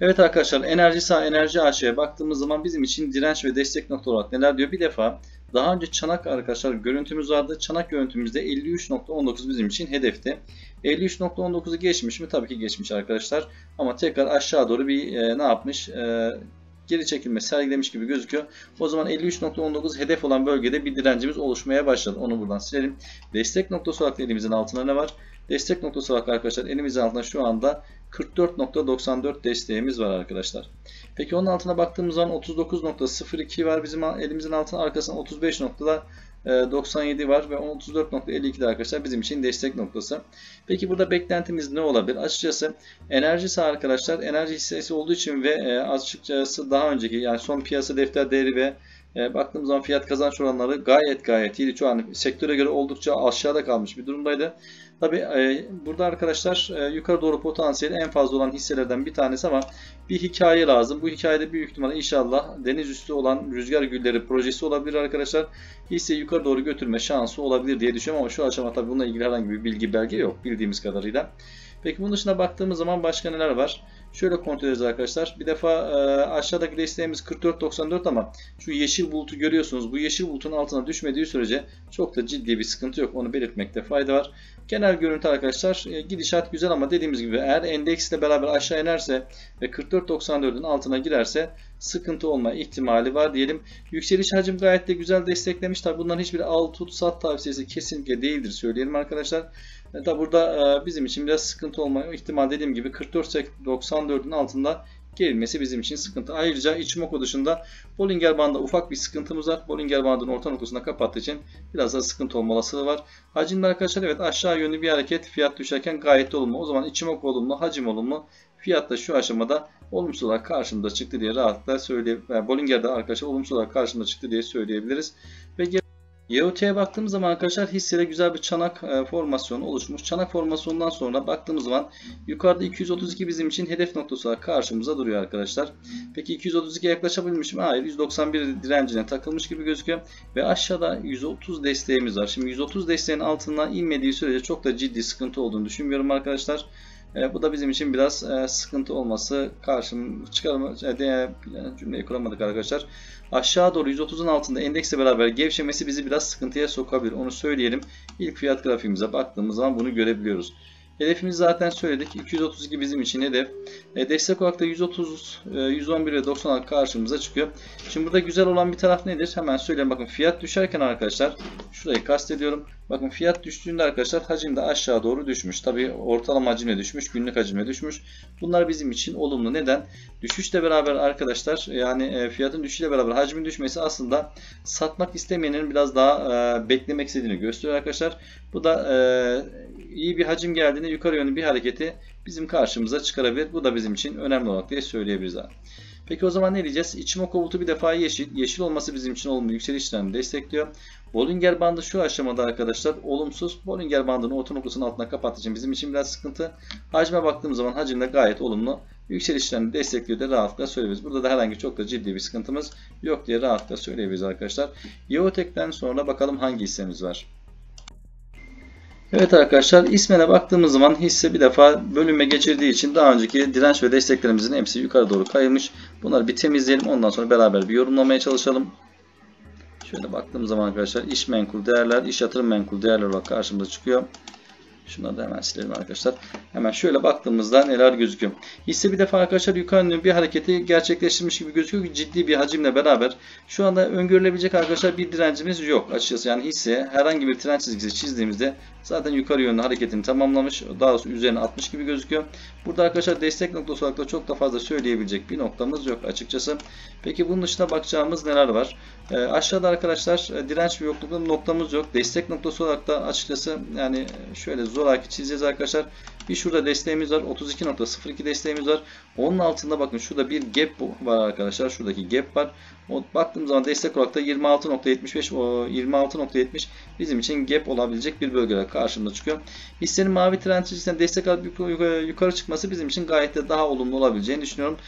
Evet arkadaşlar enerji sağ enerji AŞ'ye baktığımız zaman bizim için direnç ve destek nokta olarak neler diyor? Bir defa daha önce çanak arkadaşlar görüntümüz vardı. Çanak görüntümüzde 53.19 bizim için hedefti. 53.19'u geçmiş mi? Tabii ki geçmiş arkadaşlar. Ama tekrar aşağı doğru bir e, ne yapmış? E, geri çekilme sergilemiş gibi gözüküyor. O zaman 53.19 hedef olan bölgede bir direncimiz oluşmaya başladı. Onu buradan silelim. Destek noktası olarak elimizin altında ne var? Destek noktası olarak arkadaşlar elimizin altında şu anda 44.94 desteğimiz var arkadaşlar. Peki onun altına baktığımız zaman 39.02 var bizim elimizin altına arkasında 35.97 var ve 34.52 de arkadaşlar bizim için destek noktası. Peki burada beklentimiz ne olabilir? Açıkçası enerji sağ arkadaşlar enerji hissesi olduğu için ve e, açıkçası daha önceki yani son piyasa defter değeri ve e, baktığımız zaman fiyat kazanç oranları gayet gayet iyi. Şu an sektöre göre oldukça aşağıda kalmış bir durumdaydı. Tabi e, burada arkadaşlar e, yukarı doğru potansiyeli en fazla olan hisselerden bir tanesi ama bir hikaye lazım. Bu hikayede büyük ihtimalle inşallah deniz üstü olan rüzgar gülleri projesi olabilir arkadaşlar. Hisse yukarı doğru götürme şansı olabilir diye düşünüyorum ama şu aşama tabi bununla ilgili herhangi bir bilgi belge yok bildiğimiz kadarıyla. Peki bunun dışında baktığımız zaman başka neler var? Şöyle kontrol edeceğiz arkadaşlar. Bir defa e, aşağıdaki desteğimiz 44.94 ama şu yeşil bulutu görüyorsunuz. Bu yeşil bulutun altına düşmediği sürece çok da ciddi bir sıkıntı yok. Onu belirtmekte fayda var. Genel görüntü arkadaşlar e, gidişat güzel ama dediğimiz gibi eğer endeksle beraber aşağı inerse ve 44.94'ün altına girerse sıkıntı olma ihtimali var diyelim. Yükseliş hacim gayet de güzel desteklemiş. Tabi bunların hiçbir al tut sat tavsiyesi kesinlikle değildir söyleyelim arkadaşlar. E, da burada e, bizim için biraz sıkıntı olma ihtimal dediğim gibi 44.94'ün altında gerilmesi bizim için sıkıntı. Ayrıca Ichimoku dışında Bollinger Band'da ufak bir sıkıntımız var. Bollinger Band'ın orta noktasında kapattığı için biraz da sıkıntı olma olasılığı var. Hacimde arkadaşlar evet aşağı yönlü bir hareket fiyat düşerken gayet olumlu. O zaman Ichimoku olumlu, hacim olumlu. Fiyat da şu aşamada olumsuz olarak karşımda çıktı diye rahatlıkla söyleyebiliriz. Yani Bollinger'de arkadaşlar olumsuz olarak karşımda çıktı diye söyleyebiliriz. Ve YOT'ye baktığımız zaman arkadaşlar hissede güzel bir çanak e, formasyonu oluşmuş. Çanak formasyonundan sonra baktığımız zaman yukarıda 232 bizim için hedef noktası olarak karşımıza duruyor arkadaşlar. Peki 232'ye yaklaşabilmiş mi? Hayır 191 direncine takılmış gibi gözüküyor. Ve aşağıda 130 desteğimiz var. Şimdi 130 desteğin altından inmediği sürece çok da ciddi sıkıntı olduğunu düşünmüyorum arkadaşlar. E, bu da bizim için biraz e, sıkıntı olması karşım çıkarma e, cümleyi kuramadık arkadaşlar. Aşağı doğru 130'un altında endeksle beraber gevşemesi bizi biraz sıkıntıya sokabilir. Onu söyleyelim. İlk fiyat grafiğimize baktığımız zaman bunu görebiliyoruz. Hedefimizi zaten söyledik. 232 bizim için hedef. E, destek olarak da 130, e, 111 ve 90 karşımıza çıkıyor. Şimdi burada güzel olan bir taraf nedir? Hemen söyleyeyim. Bakın fiyat düşerken arkadaşlar şurayı kastediyorum. Bakın fiyat düştüğünde arkadaşlar hacim de aşağı doğru düşmüş. Tabi ortalama hacimle düşmüş, günlük hacimle düşmüş. Bunlar bizim için olumlu. Neden? Düşüşle beraber arkadaşlar yani e, fiyatın düşüşüyle beraber hacmin düşmesi aslında satmak istemeyenin biraz daha e, beklemek istediğini gösteriyor arkadaşlar. Bu da e, iyi bir hacim geldiğinde yukarı yönlü bir hareketi bizim karşımıza çıkarabilir. Bu da bizim için önemli olarak diye söyleyebiliriz. Peki o zaman ne diyeceğiz? İçimoku bulutu bir defa yeşil. Yeşil olması bizim için olumlu yükseliş trendini destekliyor. Bollinger bandı şu aşamada arkadaşlar olumsuz. Bollinger bandını orta noktasının altına kapattığı için bizim için biraz sıkıntı. Hacme baktığımız zaman hacimde gayet olumlu. Yükselişlerini destekliyor da rahatlıkla söyleyebiliriz. Burada da herhangi çok da ciddi bir sıkıntımız yok diye rahatlıkla söyleyebiliriz arkadaşlar. Yeotek'ten sonra bakalım hangi hissemiz var. Evet arkadaşlar ismine baktığımız zaman hisse bir defa bölünme geçirdiği için daha önceki direnç ve desteklerimizin hepsi yukarı doğru kaymış. Bunları bir temizleyelim ondan sonra beraber bir yorumlamaya çalışalım. Şöyle baktığımız zaman arkadaşlar iş menkul değerler, iş yatırım menkul değerler olarak karşımıza çıkıyor. Şunları da hemen silelim arkadaşlar. Hemen şöyle baktığımızda neler gözüküyor. Hisse bir defa arkadaşlar yukarı bir hareketi gerçekleştirmiş gibi gözüküyor ki ciddi bir hacimle beraber şu anda öngörülebilecek arkadaşlar bir direncimiz yok açıkçası. Yani hisse herhangi bir direnç çizgisi çizdiğimizde zaten yukarı yönlü hareketini tamamlamış. Daha doğrusu üzerine atmış gibi gözüküyor. Burada arkadaşlar destek noktası olarak da çok da fazla söyleyebilecek bir noktamız yok açıkçası. Peki bunun dışında bakacağımız neler var? E, aşağıda arkadaşlar e, direnç ve yoklukta noktamız yok. Destek noktası olarak da açıkçası yani şöyle zoraki çizeceğiz arkadaşlar. Bir şurada desteğimiz var. 32.02 desteğimiz var. Onun altında bakın şurada bir gap var arkadaşlar. Şuradaki gap var. O, baktığım zaman destek olarak da 26.75 o 26.70 bizim için gap olabilecek bir bölgeler karşımıza çıkıyor. Hissenin mavi trend çizgisine destek alıp yukarı çıkması bizim için gayet de daha olumlu olabileceğini düşünüyorum.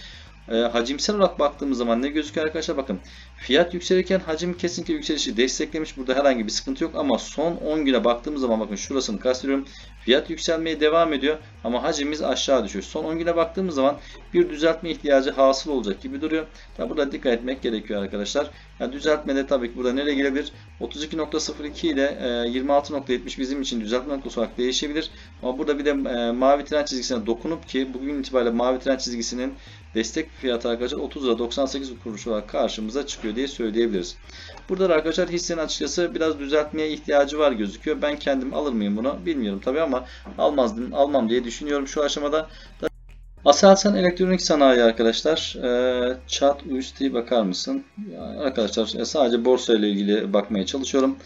E, hacimsel olarak baktığımız zaman ne gözüküyor arkadaşlar? Bakın Fiyat yükselirken hacim kesinlikle yükselişi desteklemiş. Burada herhangi bir sıkıntı yok ama son 10 güne baktığımız zaman bakın şurasını kastediyorum. Fiyat yükselmeye devam ediyor ama hacimimiz aşağı düşüyor. Son 10 güne baktığımız zaman bir düzeltme ihtiyacı hasıl olacak gibi duruyor. Tabi burada dikkat etmek gerekiyor arkadaşlar. Yani düzeltmede tabii ki burada nereye gelebilir? 32.02 ile 26.70 bizim için düzeltme noktası olarak değişebilir. Ama burada bir de e, mavi tren çizgisine dokunup ki bugün itibariyle mavi tren çizgisinin destek fiyatı arkadaşlar 30 lira 98 kuruş olarak karşımıza çıkıyor diye söyleyebiliriz. Burada arkadaşlar hissenin açıkçası biraz düzeltmeye ihtiyacı var gözüküyor. Ben kendim alır mıyım bunu bilmiyorum tabii ama almazdım, almam diye düşünüyorum şu aşamada. Aselsan Elektronik Sanayi arkadaşlar. E, chat USD bakar mısın? Arkadaşlar sadece borsa ile ilgili bakmaya çalışıyorum.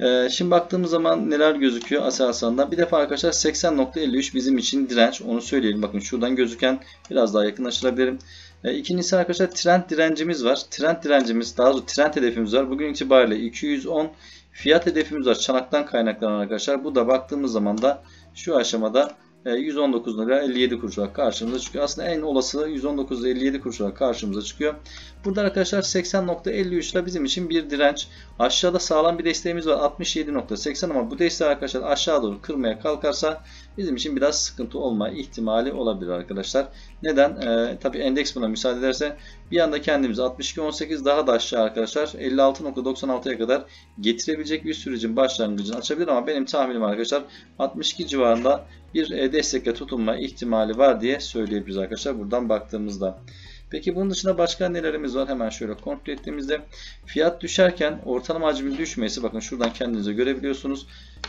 E, şimdi baktığımız zaman neler gözüküyor Aselsan'da. Bir defa arkadaşlar 80.53 bizim için direnç. Onu söyleyelim. Bakın şuradan gözüken biraz daha yakınlaştırabilirim. E, ikincisi arkadaşlar trend direncimiz var. Trend direncimiz daha doğrusu trend hedefimiz var. Bugün itibariyle 210 fiyat hedefimiz var. Çanaktan kaynaklanan arkadaşlar. Bu da baktığımız zaman da şu aşamada 119 lira 57 kuruş olarak karşımıza çıkıyor. Aslında en olası 119 lira 57 kuruş olarak karşımıza çıkıyor. Burada arkadaşlar 80.53 lira bizim için bir direnç. Aşağıda sağlam bir desteğimiz var 67.80 ama bu desteği arkadaşlar aşağı doğru kırmaya kalkarsa bizim için biraz sıkıntı olma ihtimali olabilir arkadaşlar. Neden? Ee, Tabi endeks buna müsaade ederse bir anda kendimizi 62.18 daha da aşağı arkadaşlar 56.96'ya kadar getirebilecek bir sürecin başlangıcını açabilir ama benim tahminim arkadaşlar 62 civarında bir e, destekle tutunma ihtimali var diye söyleyebiliriz arkadaşlar buradan baktığımızda. Peki bunun dışında başka nelerimiz var? Hemen şöyle kontrol ettiğimizde fiyat düşerken ortalama hacmin düşmesi bakın şuradan kendinize görebiliyorsunuz.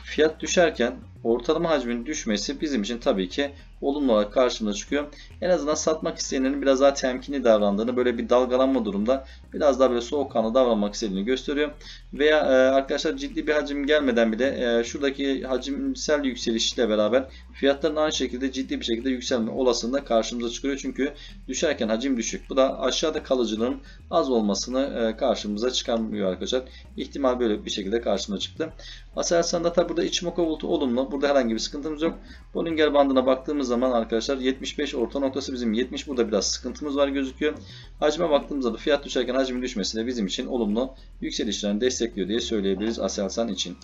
Fiyat düşerken ortalama hacmin düşmesi bizim için tabii ki olumlu olarak karşımıza çıkıyor. En azından satmak isteyenlerin biraz daha temkinli davrandığını, böyle bir dalgalanma durumda biraz daha böyle soğukkanlı davranmak istediğini gösteriyor. Veya e, arkadaşlar ciddi bir hacim gelmeden bile e, şuradaki hacimsel yükselişle beraber fiyatların aynı şekilde ciddi bir şekilde yükselme olasılığında karşımıza çıkıyor. Çünkü düşerken hacim düşük. Bu da aşağıda kalıcılığın az olmasını e, karşımıza çıkarmıyor arkadaşlar. İhtimal böyle bir şekilde karşımıza çıktı. Aselsan'da tabi burada Ichimoku olumlu. Burada herhangi bir sıkıntımız yok. Bollinger bandına baktığımız zaman arkadaşlar 75 orta noktası bizim 70. Burada biraz sıkıntımız var gözüküyor. Hacme baktığımızda da fiyat düşerken hacmin düşmesi de bizim için olumlu yükselişlerini destekliyor diye söyleyebiliriz Aselsan için.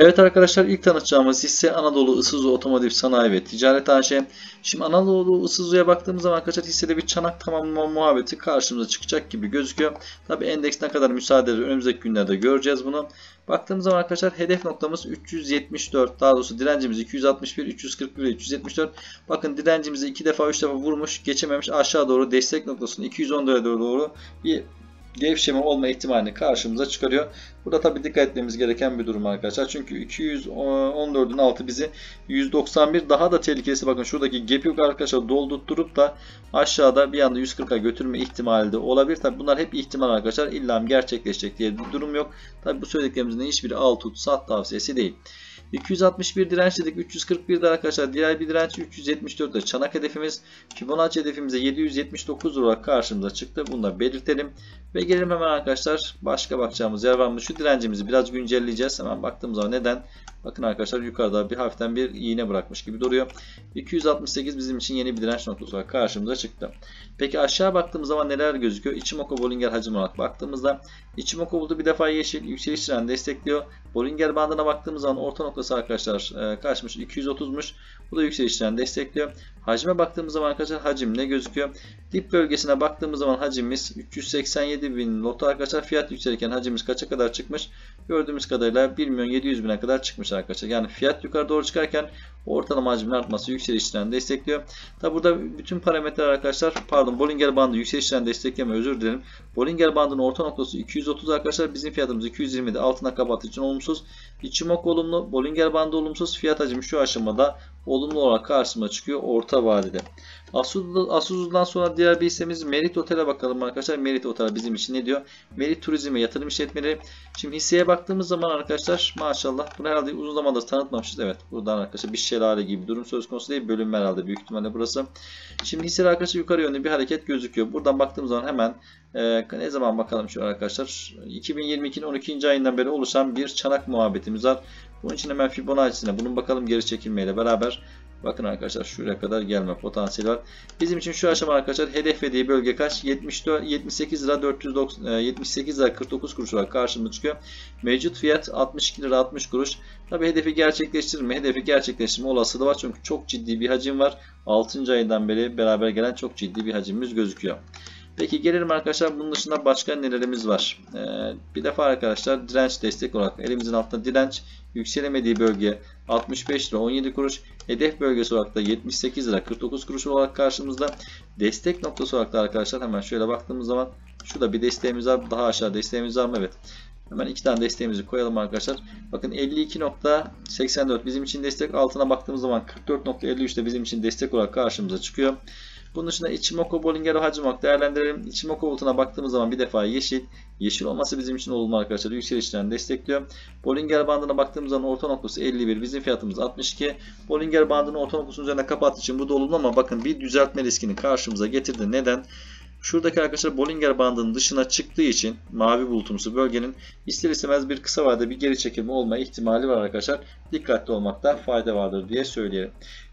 Evet arkadaşlar ilk tanıtacağımız hisse Anadolu Isuzu Otomotiv Sanayi ve Ticaret AŞ. Şimdi Anadolu Isuzu'ya baktığımız zaman arkadaşlar hissede bir çanak tamamlama muhabbeti karşımıza çıkacak gibi gözüküyor. Tabi endeks ne kadar müsaade eder önümüzdeki günlerde göreceğiz bunu. Baktığımız zaman arkadaşlar hedef noktamız 374 daha doğrusu direncimiz 261, 341 ve 374. Bakın direncimizi iki defa üç defa vurmuş geçememiş aşağı doğru destek noktasını 214'e doğru bir gevşeme olma ihtimalini karşımıza çıkarıyor. Burada tabi dikkat etmemiz gereken bir durum arkadaşlar. Çünkü 214'ün altı bizi 191 daha da tehlikesi bakın şuradaki gap yok arkadaşlar doldurtturup da aşağıda bir anda 140'a götürme ihtimali de olabilir. Tabi bunlar hep ihtimal arkadaşlar. İlla gerçekleşecek diye bir durum yok. Tabi bu söylediklerimizin hiçbiri al tut sat tavsiyesi değil. 261 direnç dedik. 341 de arkadaşlar diğer bir direnç 374 de çanak hedefimiz. Fibonacci hedefimize 779 olarak karşımıza çıktı. Bunu da belirtelim. Ve gelelim hemen arkadaşlar başka bakacağımız yer var mı? Şu direncimizi biraz güncelleyeceğiz. Hemen baktığımız zaman neden? Bakın arkadaşlar yukarıda bir hafiften bir iğne bırakmış gibi duruyor. 268 bizim için yeni bir direnç noktası olarak karşımıza çıktı. Peki aşağı baktığımız zaman neler gözüküyor? Ichimoku Bollinger hacim olarak baktığımızda Ichimoku buldu bir defa yeşil yükseliş trend destekliyor. Bollinger bandına baktığımız zaman orta noktası arkadaşlar e, kaçmış? 230'muş. Bu da yükseliş trend destekliyor. Hacime baktığımız zaman arkadaşlar hacim ne gözüküyor? Dip bölgesine baktığımız zaman hacimimiz 387 bin lot arkadaşlar. Fiyat yükselirken hacimiz kaça kadar çıkmış? Gördüğümüz kadarıyla 1 milyon 700 bine kadar çıkmış arkadaşlar. Yani fiyat yukarı doğru çıkarken ortalama hacmin artması yükselişten destekliyor. Tabi burada bütün parametreler arkadaşlar pardon Bollinger bandı yükselişten destekleme özür dilerim. Bollinger bandının orta noktası 230 arkadaşlar. Bizim fiyatımız 220'de altına kapattığı için olumsuz. İçimok olumlu. Bollinger bandı olumsuz. Fiyat hacmi şu aşamada olumlu olarak karşıma çıkıyor orta vadede. Asuzu'dan sonra diğer bir hissemiz Merit Otel'e bakalım arkadaşlar. Merit Otel bizim için ne diyor? Merit Turizm ve Yatırım İşletmeleri. Şimdi hisseye baktığımız zaman arkadaşlar maşallah bunu herhalde uzun zamandır tanıtmamışız. Evet buradan arkadaşlar bir şelale gibi durum söz konusu değil. Bölüm herhalde büyük ihtimalle burası. Şimdi hisse arkadaşlar yukarı yönlü bir hareket gözüküyor. Buradan baktığımız zaman hemen e, ne zaman bakalım şu arkadaşlar. 2022'nin 12. ayından beri oluşan bir çanak muhabbetimiz var. Bunun için hemen Fibonacci'sine bunun bakalım geri çekilmeyle beraber Bakın arkadaşlar şuraya kadar gelme potansiyeli var. Bizim için şu aşama arkadaşlar hedeflediği bölge kaç? 74 78 lira 490 78 lira 49 kuruş olarak karşımıza çıkıyor. Mevcut fiyat 62 lira 60 kuruş. Tabi hedefi gerçekleştirir mi? Hedefi gerçekleştirme olasılığı var. Çünkü çok ciddi bir hacim var. 6. ayından beri beraber gelen çok ciddi bir hacimimiz gözüküyor. Peki gelelim arkadaşlar bunun dışında başka nelerimiz var? Ee, bir defa arkadaşlar direnç destek olarak elimizin altında direnç yükselemediği bölge 65 lira 17 kuruş. Hedef bölgesi olarak da 78 lira 49 kuruş olarak karşımızda. Destek noktası olarak da arkadaşlar hemen şöyle baktığımız zaman şurada bir desteğimiz var. Daha aşağı desteğimiz var mı? Evet. Hemen iki tane desteğimizi koyalım arkadaşlar. Bakın 52.84 bizim için destek. Altına baktığımız zaman 44.53 de bizim için destek olarak karşımıza çıkıyor. Bunun dışında Ichimoku Bollinger Hacımak değerlendirelim. Ichimoku bulutuna baktığımız zaman bir defa yeşil. Yeşil olması bizim için olumlu arkadaşlar. Yükselişlerini destekliyor. Bollinger bandına baktığımız zaman orta noktası 51. Bizim fiyatımız 62. Bollinger bandını orta noktasının üzerine kapattığı için bu da olumlu ama bakın bir düzeltme riskini karşımıza getirdi. Neden? Şuradaki arkadaşlar Bollinger bandının dışına çıktığı için mavi bulutumsu bölgenin ister istemez bir kısa vadede bir geri çekilme olma ihtimali var arkadaşlar. Dikkatli olmakta fayda vardır diye söyleyelim.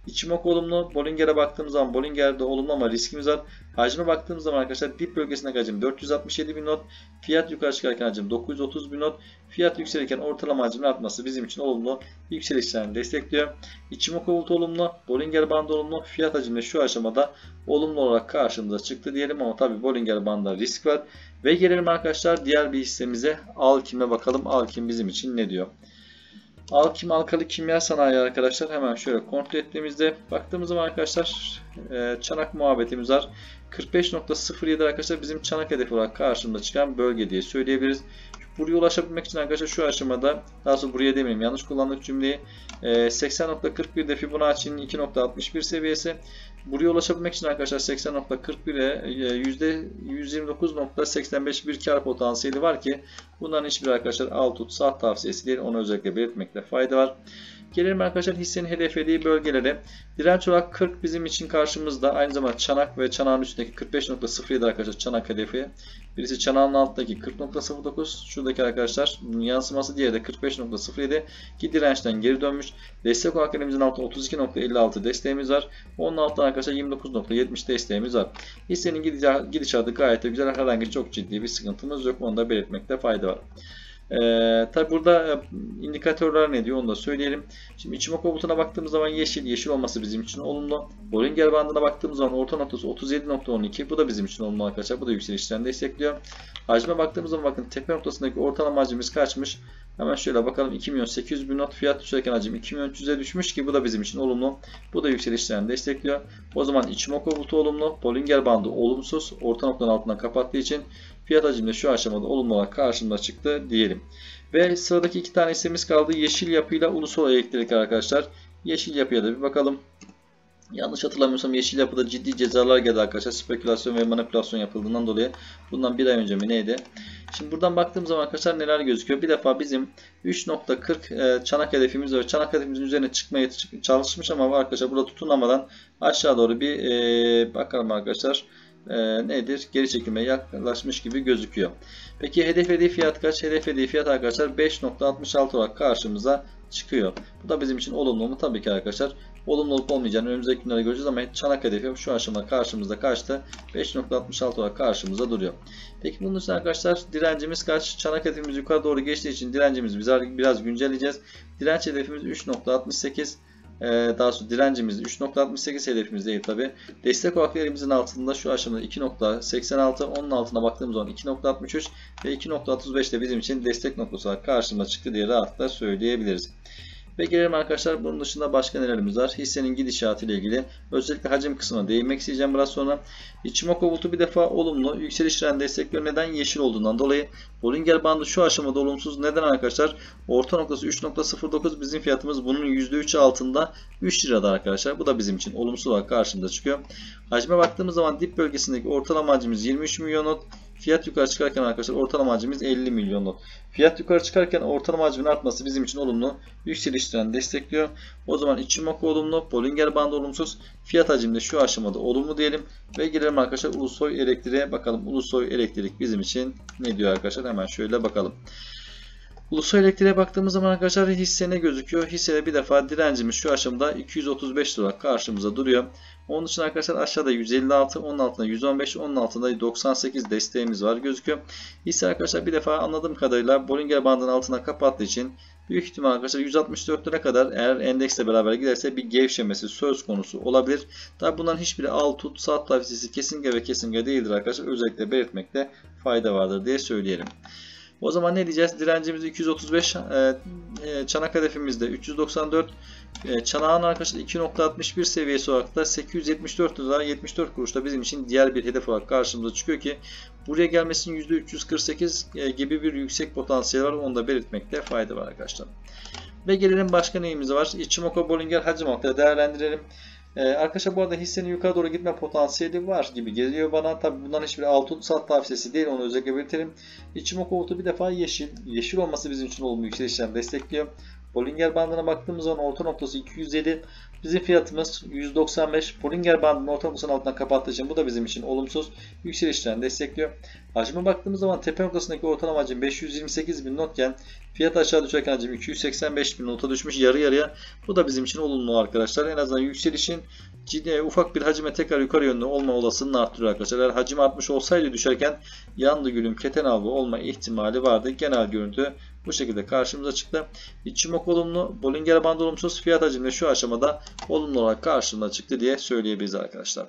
İçimok olumlu. Bollinger'e baktığımız zaman Bollinger'de olumlu ama riskimiz var. Hacme baktığımız zaman arkadaşlar dip bölgesine hacim 467 bin not. Fiyat yukarı çıkarken hacim 930 bin not. Fiyat yükselirken ortalama hacmin artması bizim için olumlu. Yükselişlerini destekliyor. İçimok olumlu olumlu. Bollinger bandı olumlu. Fiyat hacimde şu aşamada olumlu olarak karşımıza çıktı diyelim ama tabi Bollinger bandında risk var. Ve gelelim arkadaşlar diğer bir hissemize Alkim'e bakalım. Alkim bizim için ne diyor? Alkim Alkali Kimya Sanayi arkadaşlar hemen şöyle kontrol ettiğimizde baktığımız zaman arkadaşlar e, çanak muhabbetimiz var. 45.07 arkadaşlar bizim çanak hedefi olarak karşımıza çıkan bölge diye söyleyebiliriz. Buraya ulaşabilmek için arkadaşlar şu aşamada daha sonra buraya demeyeyim yanlış kullandık cümleyi. E, 80.41'de Fibonacci'nin 2.61 seviyesi. Buraya ulaşabilmek için arkadaşlar 80.41'e %129.85 bir kar potansiyeli var ki bunların hiçbir arkadaşlar alt tut saat tavsiyesi değil. Onu özellikle belirtmekte fayda var. Gelelim arkadaşlar hissenin hedeflediği bölgelere. Direnç olarak 40 bizim için karşımızda. Aynı zamanda çanak ve çanağın üstündeki 45.07 arkadaşlar çanak hedefi. Birisi çanağın altındaki 40.09. Şuradaki arkadaşlar yansıması diğeri de 45.07 ki dirençten geri dönmüş. Destek olarak elimizin altında 32.56 desteğimiz var. Onun altında arkadaşlar 29.70 desteğimiz var. Hissenin gidişatı gayet de güzel. Herhangi çok ciddi bir sıkıntımız yok. Onu da belirtmekte fayda var. Ee, tabi burada e, indikatörler ne diyor onu da söyleyelim. Şimdi Ichimoku bulutuna baktığımız zaman yeşil, yeşil olması bizim için olumlu. Bollinger bandına baktığımız zaman orta noktası 37.12 bu da bizim için olumlu arkadaşlar. Bu da yükselişlerini destekliyor. Hacme baktığımız zaman bakın tepe noktasındaki ortalama hacmimiz kaçmış? Hemen şöyle bakalım 2 milyon 800 bin not fiyat düşerken hacim 2 milyon 300'e düşmüş ki bu da bizim için olumlu. Bu da yükselişlerini destekliyor. O zaman Ichimoku bulutu olumlu. Bollinger bandı olumsuz. Orta noktanın altından kapattığı için fiyat hacimde şu aşamada olumlu olarak çıktı diyelim. Ve sıradaki iki tane hissemiz kaldı. Yeşil yapıyla ulusal elektrik arkadaşlar. Yeşil yapıya da bir bakalım. Yanlış hatırlamıyorsam Yeşil Yapı'da ciddi cezalar geldi arkadaşlar. Spekülasyon ve manipülasyon yapıldığından dolayı. Bundan bir ay önce mi neydi? Şimdi buradan baktığım zaman arkadaşlar neler gözüküyor? Bir defa bizim 3.40 e, çanak hedefimiz var. Çanak hedefimizin üzerine çıkmaya çalışmış ama arkadaşlar burada tutunamadan aşağı doğru bir e, bakalım arkadaşlar e, nedir? Geri çekilmeye yaklaşmış gibi gözüküyor. Peki hedeflediği fiyat kaç? Hedeflediği fiyat arkadaşlar 5.66 olarak karşımıza çıkıyor. Bu da bizim için olumlu mu? Tabii ki arkadaşlar. Olumlu olup olmayacağını önümüzdeki günlerde göreceğiz ama çanak hedefi şu aşamada karşımızda kaçtı? 5.66 olarak karşımıza duruyor. Peki bunun için arkadaşlar direncimiz kaç? Çanak hedefimiz yukarı doğru geçtiği için direncimizi biraz güncelleyeceğiz. Direnç hedefimiz 3.68 ee, daha sonra direncimiz 3.68 hedefimiz değil tabi. Destek olarak elimizin altında şu aşamada 2.86 onun altına baktığımız zaman 2.63 ve 2.35 de bizim için destek noktası olarak karşımıza çıktı diye rahatla söyleyebiliriz. Ve gelelim arkadaşlar bunun dışında başka nelerimiz var? Hissenin gidişatı ile ilgili özellikle hacim kısmına değinmek isteyeceğim biraz sonra. Ichimoku bulutu bir defa olumlu. Yükseliş trend destekliyor. Neden? Yeşil olduğundan dolayı. Bollinger bandı şu aşamada olumsuz. Neden arkadaşlar? Orta noktası 3.09 bizim fiyatımız bunun %3 altında 3 lirada arkadaşlar. Bu da bizim için olumsuz olarak karşımıza çıkıyor. Hacme baktığımız zaman dip bölgesindeki ortalama hacimiz 23 milyon not. Fiyat yukarı çıkarken arkadaşlar ortalama hacmimiz 50 milyon Fiyat yukarı çıkarken ortalama hacmin artması bizim için olumlu. Yükselişten destekliyor. O zaman Ichimoku olumlu. Bollinger bandı olumsuz. Fiyat hacimde şu aşamada olumlu diyelim. Ve girelim arkadaşlar Ulusoy Elektriğe bakalım. Ulusoy Elektrik bizim için ne diyor arkadaşlar? Hemen şöyle bakalım. Ulusal elektriğe baktığımız zaman arkadaşlar hisse ne gözüküyor? Hissede bir defa direncimiz şu aşamada 235 lira karşımıza duruyor. Onun için arkadaşlar aşağıda 156, onun altında 115, onun altında 98 desteğimiz var gözüküyor. Hisse arkadaşlar bir defa anladığım kadarıyla Bollinger bandının altına kapattığı için büyük ihtimal arkadaşlar 164 lira kadar eğer endeksle beraber giderse bir gevşemesi söz konusu olabilir. Tabi bunların hiçbiri al tut saat tavsiyesi kesinlikle ve kesinlikle değildir arkadaşlar. Özellikle belirtmekte fayda vardır diye söyleyelim. O zaman ne diyeceğiz? Direncimiz 235, e, e, çanak hedefimizde 394, e, çanağın arkadaşlar 2.61 seviyesi olarak da 874 lira 74 kuruşta bizim için diğer bir hedef olarak karşımıza çıkıyor ki buraya gelmesinin %348 e, gibi bir yüksek potansiyel var. Onu da belirtmekte fayda var arkadaşlar. Ve gelelim başka neyimiz var? Ichimoku Bollinger hacim noktada değerlendirelim. Ee, arkadaşlar bu arada hissenin yukarı doğru gitme potansiyeli var gibi geliyor bana. Tabi bundan hiçbir altın sat tavsiyesi değil onu özellikle belirtelim. Ichimoku otu bir defa yeşil. Yeşil olması bizim için olumlu yükselişler destekliyor. Bollinger bandına baktığımız zaman orta noktası 207. Bizim fiyatımız 195. Bollinger bandının orta noktasının altından kapattığı için bu da bizim için olumsuz yükselişlerini destekliyor. Hacime baktığımız zaman tepe noktasındaki ortalama hacim 528 bin notken fiyat aşağı düşerken hacim 285 bin nota düşmüş yarı yarıya. Bu da bizim için olumlu arkadaşlar. En azından yükselişin ciddi ufak bir hacime tekrar yukarı yönlü olma olasılığını arttırıyor arkadaşlar. Eğer hacim artmış olsaydı düşerken yandı gülüm keten avlu olma ihtimali vardı. Genel görüntü bu şekilde karşımıza çıktı. İçimok olumlu, Bollinger bandı olumsuz, fiyat hacimde şu aşamada olumlu olarak karşımıza çıktı diye söyleyebiliriz arkadaşlar.